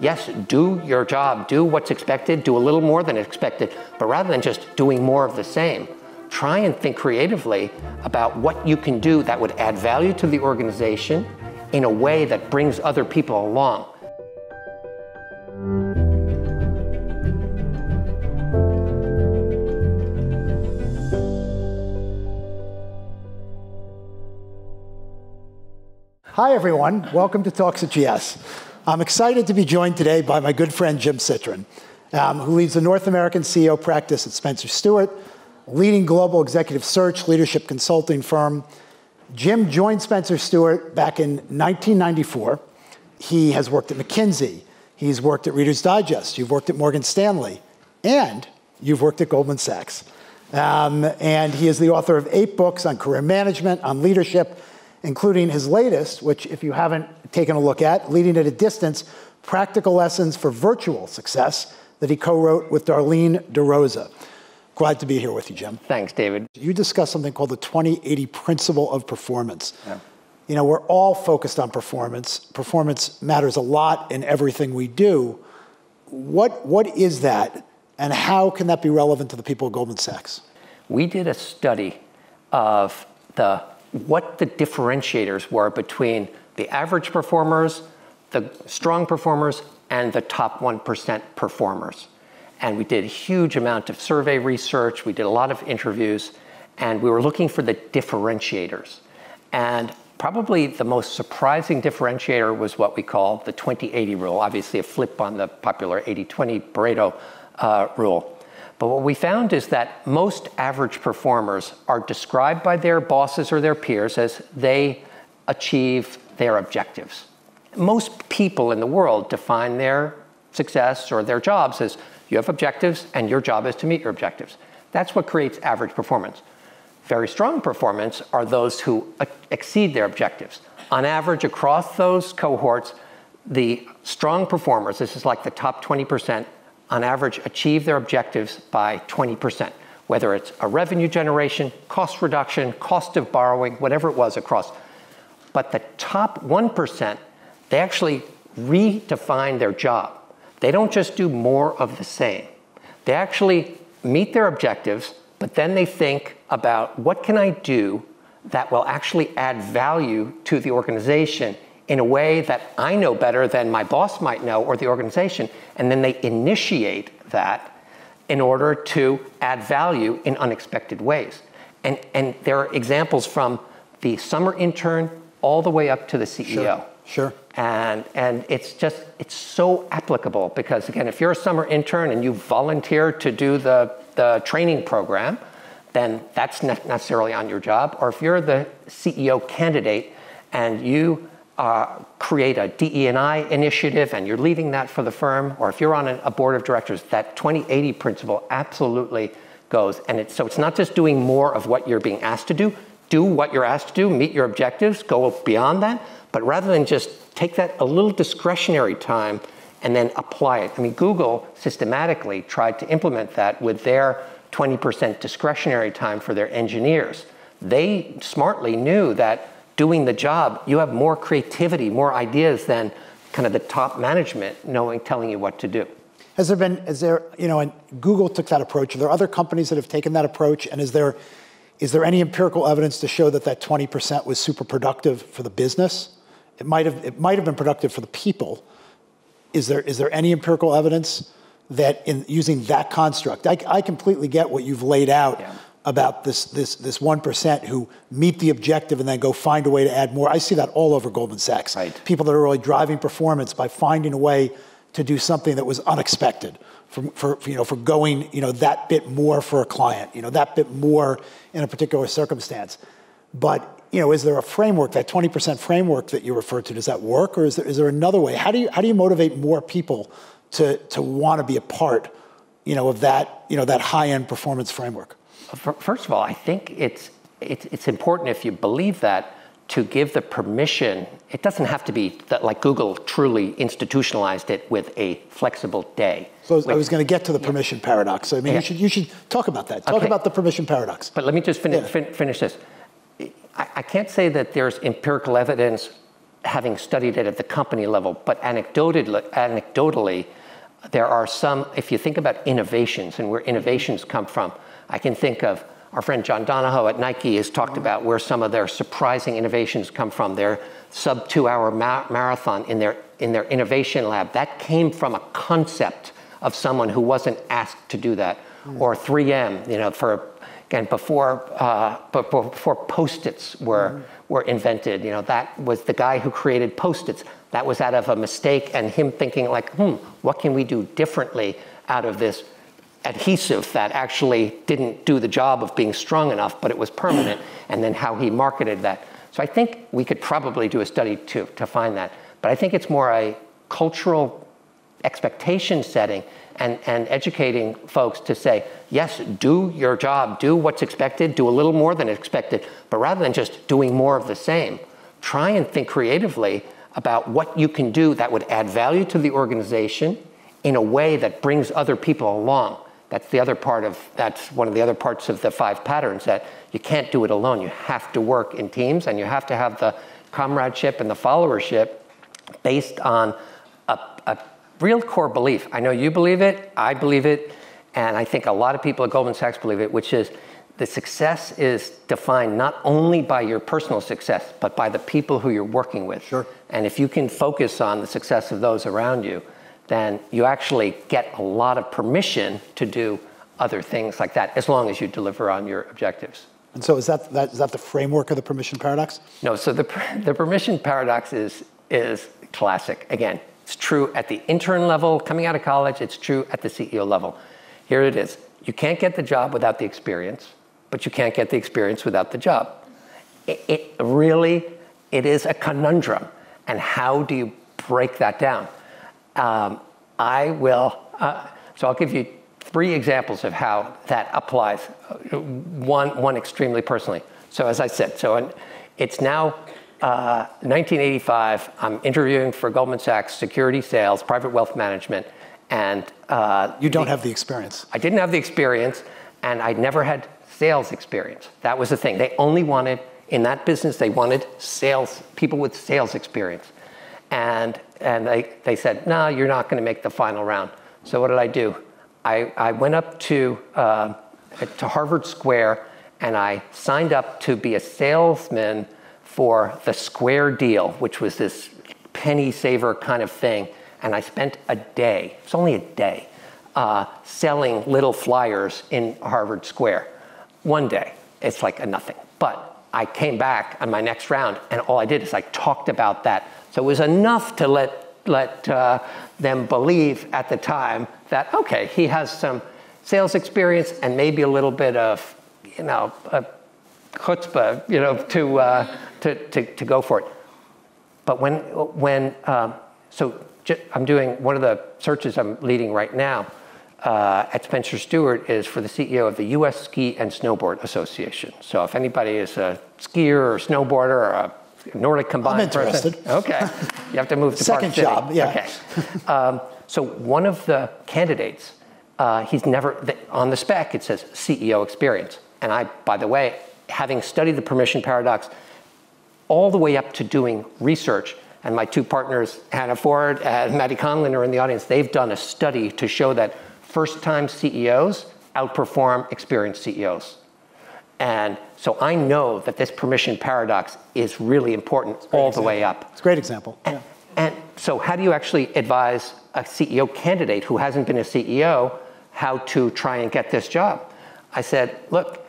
yes, do your job, do what's expected, do a little more than expected, but rather than just doing more of the same, try and think creatively about what you can do that would add value to the organization in a way that brings other people along. Hi, everyone. Welcome to Talks at GS. I'm excited to be joined today by my good friend Jim Citrin, um, who leads the North American CEO practice at Spencer Stuart, a leading global executive search leadership consulting firm. Jim joined Spencer Stuart back in 1994. He has worked at McKinsey, he's worked at Reader's Digest, you've worked at Morgan Stanley, and you've worked at Goldman Sachs. Um, and he is the author of eight books on career management, on leadership, including his latest, which, if you haven't taken a look at, Leading at a Distance Practical Lessons for Virtual Success, that he co wrote with Darlene DeRosa. Glad to be here with you, Jim. Thanks, David. You discussed something called the 2080 Principle of Performance. Yeah. You know, we're all focused on performance. Performance matters a lot in everything we do. What, what is that, and how can that be relevant to the people at Goldman Sachs? We did a study of the what the differentiators were between the average performers, the strong performers, and the top 1% performers. And we did a huge amount of survey research, we did a lot of interviews, and we were looking for the differentiators. And probably the most surprising differentiator was what we call the 20-80 rule, obviously a flip on the popular 80-20 Pareto uh, rule. But what we found is that most average performers are described by their bosses or their peers as they achieve their objectives. Most people in the world define their success or their jobs as you have objectives and your job is to meet your objectives. That's what creates average performance. Very strong performance are those who exceed their objectives. On average, across those cohorts, the strong performers, this is like the top 20%, on average, achieve their objectives by 20%, whether it's a revenue generation, cost reduction, cost of borrowing, whatever it was across. But the top 1%, they actually redefine their job. They don't just do more of the same. They actually meet their objectives, but then they think about what can I do that will actually add value to the organization in a way that I know better than my boss might know or the organization. And then they initiate that in order to add value in unexpected ways. And, and there are examples from the summer intern all the way up to the CEO. Sure. Sure. And, and it's just, it's so applicable because, again, if you're a summer intern and you volunteer to do the, the training program, then that's not necessarily on your job. Or if you're the CEO candidate and you uh, create a DE&I initiative and you're leading that for the firm, or if you're on a, a board of directors, that 2080 principle absolutely goes. And it's, so it's not just doing more of what you're being asked to do, do what you're asked to do, meet your objectives, go beyond that, but rather than just take that a little discretionary time and then apply it. I mean, Google systematically tried to implement that with their 20% discretionary time for their engineers. They smartly knew that doing the job, you have more creativity, more ideas than kind of the top management knowing, telling you what to do. Has there been, is there, you know, and Google took that approach. Are there other companies that have taken that approach? And is there, is there any empirical evidence to show that that 20% was super productive for the business? It might have, it might have been productive for the people. Is there, is there any empirical evidence that in using that construct, I, I completely get what you've laid out yeah about this, this, this 1% who meet the objective and then go find a way to add more. I see that all over Goldman Sachs. Right. People that are really driving performance by finding a way to do something that was unexpected, for, for, for, you know, for going you know, that bit more for a client, you know, that bit more in a particular circumstance. But you know, is there a framework, that 20% framework that you referred to, does that work? Or is there, is there another way? How do you, how do you motivate more people to, to want to be a part you know, of that, you know, that high-end performance framework? First of all, I think it's, it's, it's important if you believe that to give the permission. It doesn't have to be that like Google truly institutionalized it with a flexible day. So I was going to get to the permission yeah. paradox. I mean, yeah. you, should, you should talk about that. Talk okay. about the permission paradox. But let me just fin yeah. fin finish this. I, I can't say that there's empirical evidence having studied it at the company level, but anecdotally, anecdotally, there are some, if you think about innovations and where innovations come from, I can think of our friend John Donahoe at Nike has talked about where some of their surprising innovations come from. Their sub two hour ma- marathon in their, in their innovation lab, that came from a concept of someone who wasn't asked to do that. Mm. Or 3M, you know, for again before uh, before post-its were mm. were invented. You know, that was the guy who created post-its. That was out of a mistake and him thinking like, hmm, what can we do differently out of this adhesive that actually didn't do the job of being strong enough, but it was permanent, and then how he marketed that. So I think we could probably do a study to, to find that. But I think it's more a cultural expectation setting and, and educating folks to say, yes, do your job, do what's expected, do a little more than expected, but rather than just doing more of the same, try and think creatively about what you can do that would add value to the organization in a way that brings other people along. That's the other part of, that's one of the other parts of the five patterns that you can't do it alone. You have to work in teams and you have to have the comradeship and the followership based on a, a real core belief. I know you believe it, I believe it, and I think a lot of people at Goldman Sachs believe it, which is the success is defined not only by your personal success, but by the people who you're working with. Sure. And if you can focus on the success of those around you, then you actually get a lot of permission to do other things like that, as long as you deliver on your objectives. And so is that, that, is that the framework of the permission paradox? No, so the, the permission paradox is, is classic. Again, it's true at the intern level, coming out of college, it's true at the CEO level. Here it is. You can't get the job without the experience, but you can't get the experience without the job. It, it really, it is a conundrum. And how do you break that down? Um, I will, uh, so I'll give you three examples of how that applies, one, one extremely personally. So as I said, so it's now uh, 1985, I'm interviewing for Goldman Sachs security sales, private wealth management, and uh, you don't the, have the experience. I didn't have the experience, and I'd never had sales experience. That was the thing. They only wanted in that business. They wanted sales people with sales experience, and and they, they said, no, you're not going to make the final round. So what did I do? I, I went up to, uh, to Harvard Square and I signed up to be a salesman for the Square deal, which was this penny saver kind of thing. And I spent a day, it's only a day, uh, selling little flyers in Harvard Square. One day, it's like a nothing. But I came back on my next round, and all I did is I talked about that so it was enough to let, let uh, them believe at the time that, okay, he has some sales experience and maybe a little bit of, you know, a chutzpah, you know, to, uh, to, to, to, go for it. But when, when um, so I'm doing one of the searches I'm leading right now uh, at Spencer Stuart is for the CEO of the U.S. Ski and Snowboard Association. So if anybody is a skier or snowboarder or a Nordic combined. I'm interested. Person. Okay, you have to move to second job. Yeah. Okay. Um, so one of the candidates, uh, he's never on the spec. It says CEO experience, and I, by the way, having studied the permission paradox, all the way up to doing research. And my two partners, Hannah Ford and Maddie Conlin, are in the audience. They've done a study to show that first-time CEOs outperform experienced CEOs. And so I know that this permission paradox is really important all example. the way up. It's a great example. And, and so how do you actually advise a CEO candidate who hasn't been a CEO how to try and get this job? I said, look,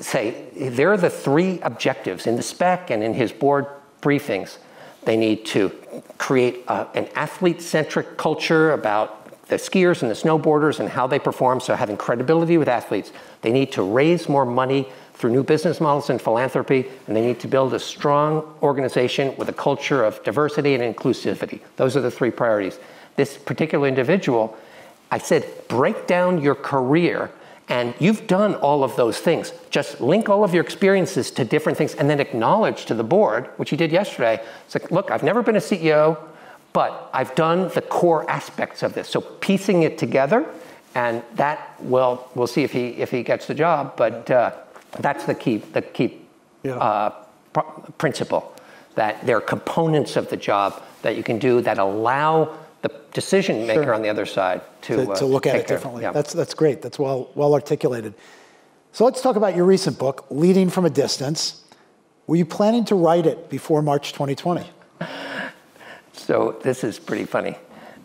say there are the three objectives in the spec and in his board briefings. They need to create a, an athlete-centric culture about the skiers and the snowboarders and how they perform, so having credibility with athletes. They need to raise more money through new business models and philanthropy, and they need to build a strong organization with a culture of diversity and inclusivity. Those are the three priorities. This particular individual, I said, break down your career, and you've done all of those things. Just link all of your experiences to different things and then acknowledge to the board, which you did yesterday. It's like, look, I've never been a CEO, but I've done the core aspects of this. So piecing it together, and that will we'll see if he if he gets the job. But uh, that's the key the key yeah. uh, pr- principle. that there are components of the job that you can do that allow the decision maker Sure. on the other side to, to, uh, to look at it differently. yeah. That's, that's great. That's well, well articulated. So let's talk about your recent book, Leading from a Distance. Were you planning to write it before March 2020? So this is pretty funny.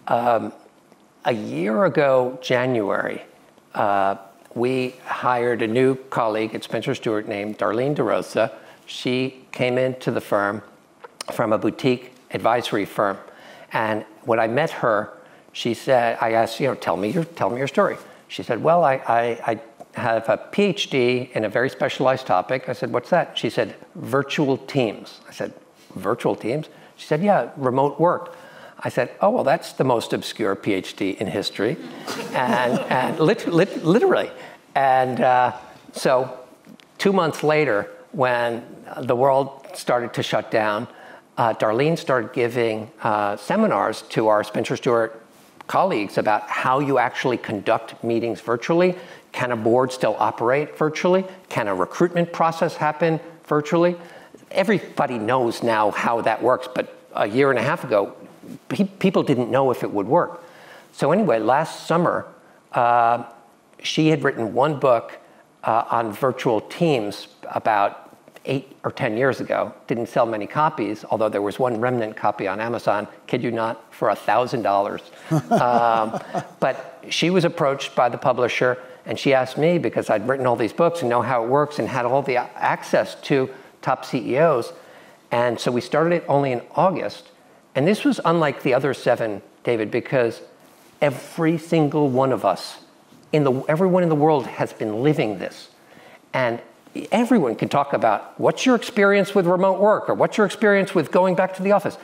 Um, a year ago, January, uh, we hired a new colleague at Spencer Stuart named Darlene DeRosa. She came into the firm from a boutique advisory firm. And when I met her, she said, I asked, you know, tell me your, tell me your story. She said, well, I, I, I have a PhD in a very specialized topic. I said, what's that? She said, virtual teams. I said, virtual teams? She said, yeah, remote work. I said, oh, well, that's the most obscure PhD in history. and and lit, lit, literally. And uh, so two months later, when the world started to shut down, uh, Darlene started giving uh, seminars to our Spencer Stuart colleagues about how you actually conduct meetings virtually. Can a board still operate virtually? Can a recruitment process happen virtually? Everybody knows now how that works, but a year and a half ago, pe- people didn't know if it would work. So, anyway, last summer, uh, she had written one book uh, on virtual teams about eight or 10 years ago. Didn't sell many copies, although there was one remnant copy on Amazon, kid you not, for $1,000. um, but she was approached by the publisher and she asked me, because I'd written all these books and know how it works and had all the access to top CEOs. And so we started it only in August. And this was unlike the other seven, David, because every single one of us, in the, everyone in the world has been living this. And everyone can talk about what's your experience with remote work or what's your experience with going back to the office.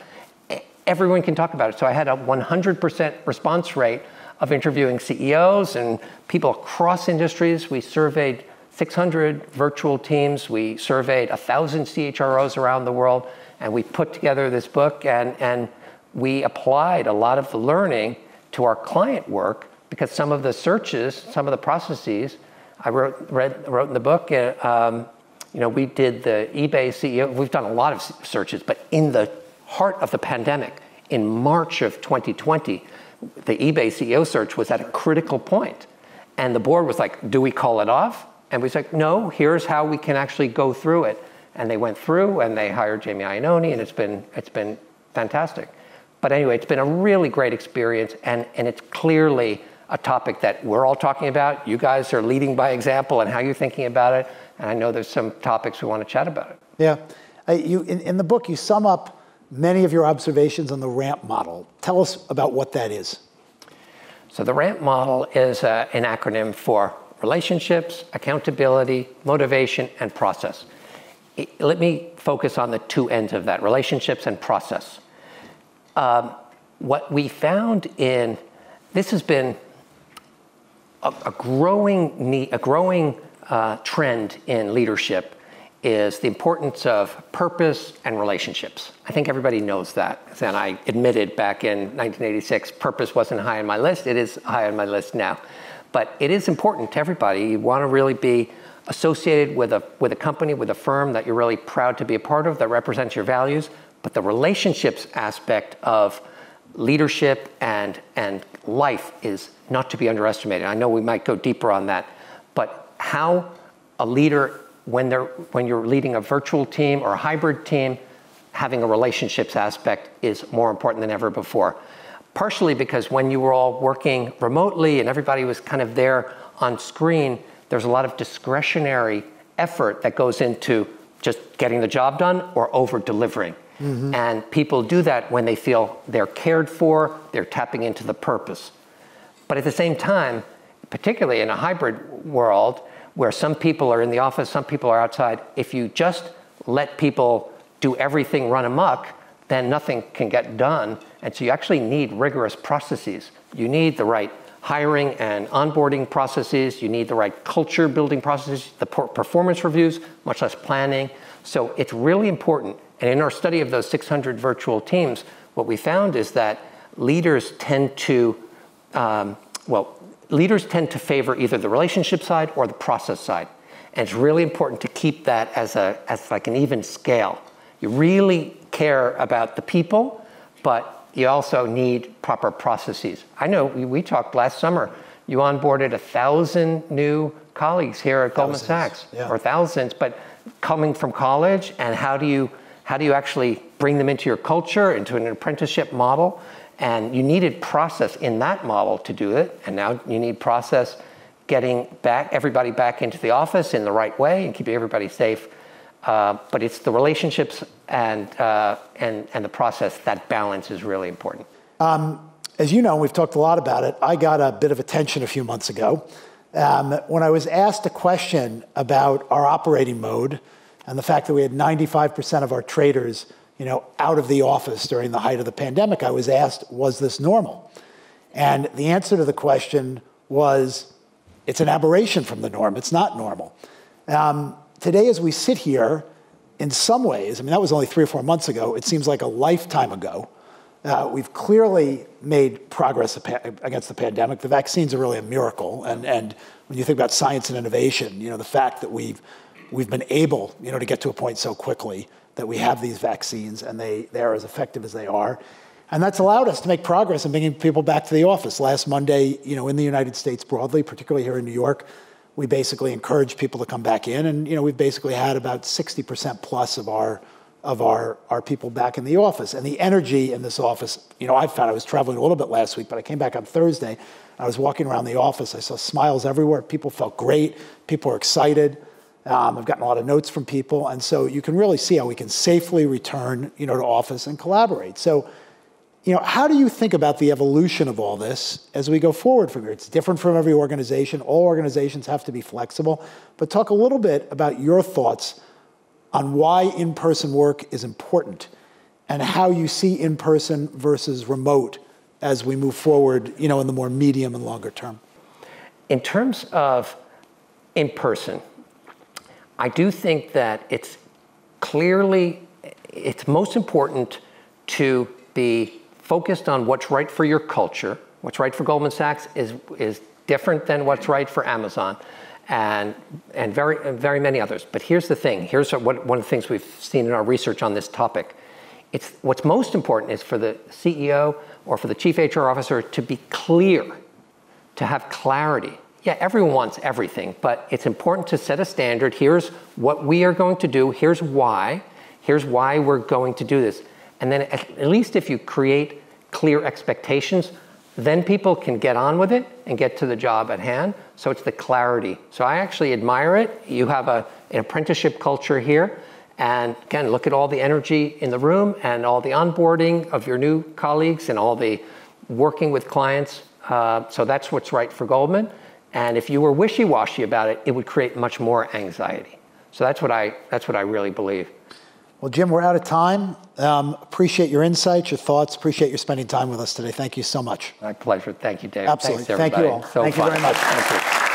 Everyone can talk about it. So I had a 100% response rate of interviewing CEOs and people across industries. We surveyed 600 virtual teams. We surveyed 1,000 CHROs around the world. And we put together this book and, and we applied a lot of the learning to our client work because some of the searches, some of the processes, I wrote, read, wrote in the book, uh, um, you know, we did the eBay CEO, we've done a lot of searches, but in the heart of the pandemic, in March of 2020, the eBay CEO search was at a critical point. And the board was like, do we call it off? And we said, no, here's how we can actually go through it. And they went through and they hired Jamie Iannone and it's been, it's been fantastic. But anyway, it's been a really great experience and, and it's clearly a topic that we're all talking about. You guys are leading by example and how you're thinking about it. And I know there's some topics we want to chat about it. Yeah. Uh, you, in, in the book, you sum up many of your observations on the RAMP model. Tell us about what that is. So the RAMP model is uh, an acronym for relationships, accountability, motivation, and process. Let me focus on the two ends of that, relationships and process. Um, what we found in, this has been a, a growing need, a growing uh, trend in leadership is the importance of purpose and relationships. I think everybody knows that. And I admitted back in 1986, purpose wasn't high on my list. It is high on my list now. But it is important to everybody. You want to really be associated with a, with a company, with a firm that you're really proud to be a part of, that represents your values. But the relationships aspect of leadership and, and life is not to be underestimated. I know we might go deeper on that, but how a leader, when, they're, when you're leading a virtual team or a hybrid team, having a relationships aspect is more important than ever before. Partially because when you were all working remotely and everybody was kind of there on screen, there's a lot of discretionary effort that goes into just getting the job done or over delivering. Mm-hmm. And people do that when they feel they're cared for, they're tapping into the purpose. But at the same time, particularly in a hybrid world where some people are in the office, some people are outside, if you just let people do everything run amok, then nothing can get done. And so you actually need rigorous processes. You need the right hiring and onboarding processes, you need the right culture building processes, the performance reviews, much less planning. So it's really important. And in our study of those 600 virtual teams, what we found is that leaders tend to um, well, leaders tend to favor either the relationship side or the process side. And it's really important to keep that as, a, as like an even scale. You really care about the people, but you also need proper processes. I know we, we talked last summer, you onboarded a thousand new colleagues here at Goldman Sachs, yeah. or thousands, but coming from college, and how do you how do you actually bring them into your culture, into an apprenticeship model? And you needed process in that model to do it, and now you need process getting back everybody back into the office in the right way and keeping everybody safe. Uh, but it's the relationships and, uh, and, and the process, that balance is really important. Um, as you know, we've talked a lot about it. I got a bit of attention a few months ago um, when I was asked a question about our operating mode and the fact that we had 95% of our traders you know, out of the office during the height of the pandemic. I was asked, was this normal? And the answer to the question was, it's an aberration from the norm. It's not normal. Um, today, as we sit here, in some ways, I mean, that was only three or four months ago. It seems like a lifetime ago. Uh, we've clearly made progress against the pandemic. The vaccines are really a miracle. And, and when you think about science and innovation, you know, the fact that we've, we've been able, you know, to get to a point so quickly that we have these vaccines and they, they are as effective as they are. And that's allowed us to make progress in bringing people back to the office. Last Monday, you know, in the United States broadly, particularly here in New York, we basically encourage people to come back in, and you know, we've basically had about 60% plus of our of our, our people back in the office. And the energy in this office, you know, I found I was traveling a little bit last week, but I came back on Thursday. I was walking around the office. I saw smiles everywhere. People felt great. People were excited. Um, I've gotten a lot of notes from people. And so you can really see how we can safely return, you know, to office and collaborate. So you know, how do you think about the evolution of all this as we go forward from here? It's different from every organization. All organizations have to be flexible. But talk a little bit about your thoughts on why in-person work is important and how you see in-person versus remote as we move forward, you know, in the more medium and longer term. In terms of in-person, I do think that it's clearly, it's most important to be focused on what's right for your culture. What's right for Goldman Sachs is, is different than what's right for Amazon and, and very, very many others. But here's the thing. Here's what, one of the things we've seen in our research on this topic. It's, what's most important is for the CEO or for the chief HR officer to be clear, to have clarity. Yeah, everyone wants everything, but it's important to set a standard. Here's what we are going to do. Here's why. Here's why we're going to do this. And then at, at least if you create clear expectations, then people can get on with it and get to the job at hand. So it's the clarity. So I actually admire it. You have a, an apprenticeship culture here. And again, look at all the energy in the room and all the onboarding of your new colleagues and all the working with clients. Uh, so that's what's right for Goldman. And if you were wishy-washy about it, it would create much more anxiety. So that's what I, that's what I really believe. Well, Jim, we're out of time. Um, appreciate your insights, your thoughts. Appreciate your spending time with us today. Thank you so much. My pleasure. Thank you, Dave. Absolutely. Thanks, Thank you all. So Thank fun. you very much. Thank you.